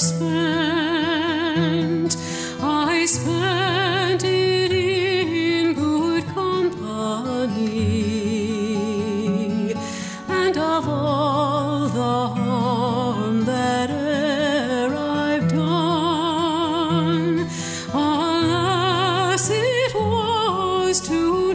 spent, I spent it in good company, and of all the harm that e'er I've done, alas, it was too.